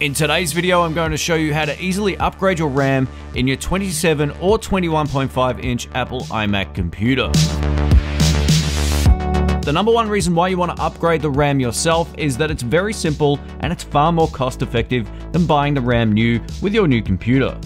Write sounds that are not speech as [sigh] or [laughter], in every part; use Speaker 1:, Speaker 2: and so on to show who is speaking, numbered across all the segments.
Speaker 1: In today's video, I'm going to show you how to easily upgrade your RAM in your 27 or 21.5 inch Apple iMac computer. The number one reason why you want to upgrade the RAM yourself is that it's very simple and it's far more cost effective than buying the RAM new with your new computer.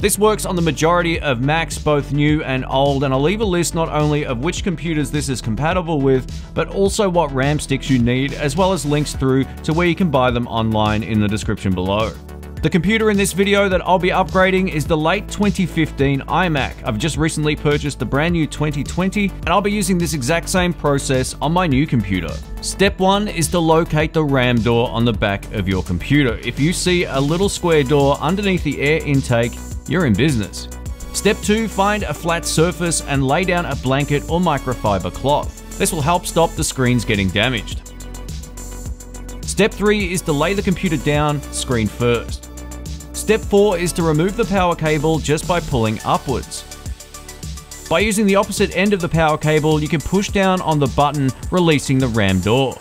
Speaker 1: This works on the majority of Macs, both new and old, and I'll leave a list not only of which computers this is compatible with, but also what RAM sticks you need, as well as links through to where you can buy them online in the description below. The computer in this video that I'll be upgrading is the late 2015 iMac. I've just recently purchased the brand new 2020 and I'll be using this exact same process on my new computer. Step 1 is to locate the RAM door on the back of your computer. If you see a little square door underneath the air intake, you're in business. Step 2 Find a flat surface and lay down a blanket or microfiber cloth. This will help stop the screens getting damaged. Step 3 is to lay the computer down screen first. Step 4 is to remove the power cable just by pulling upwards. By using the opposite end of the power cable, you can push down on the button releasing the RAM door.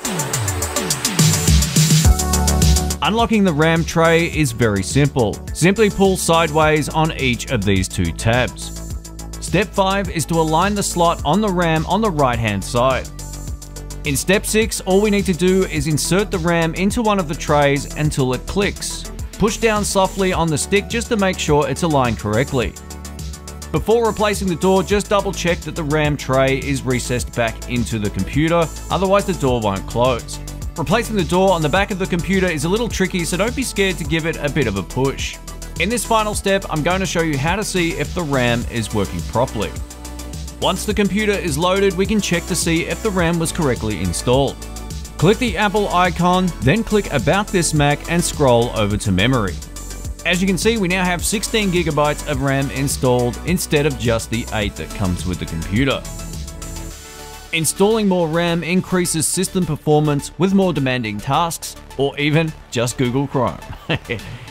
Speaker 1: Unlocking the RAM tray is very simple. Simply pull sideways on each of these two tabs. Step 5 is to align the slot on the RAM on the right hand side. In step 6, all we need to do is insert the RAM into one of the trays until it clicks. Push down softly on the stick just to make sure it's aligned correctly. Before replacing the door, just double check that the RAM tray is recessed back into the computer, otherwise the door won't close. Replacing the door on the back of the computer is a little tricky, so don't be scared to give it a bit of a push. In this final step, I'm going to show you how to see if the RAM is working properly. Once the computer is loaded, we can check to see if the RAM was correctly installed. Click the Apple icon, then click About this Mac and scroll over to Memory. As you can see, we now have 16GB of RAM installed instead of just the 8 that comes with the computer. Installing more RAM increases system performance with more demanding tasks, or even just Google Chrome. [laughs]